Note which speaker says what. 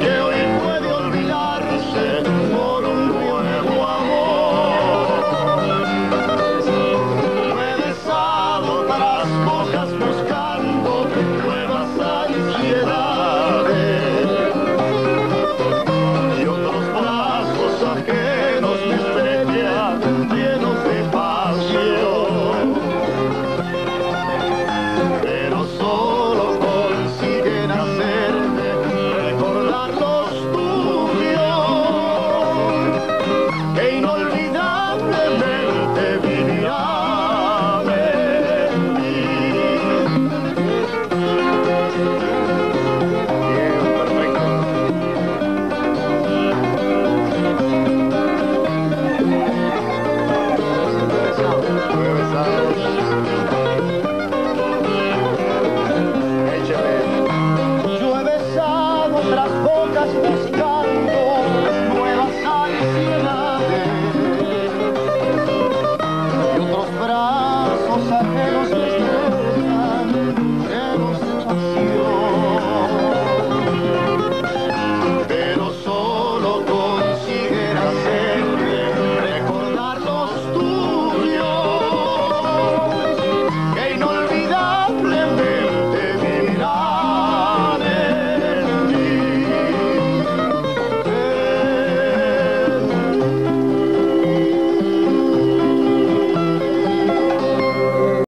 Speaker 1: do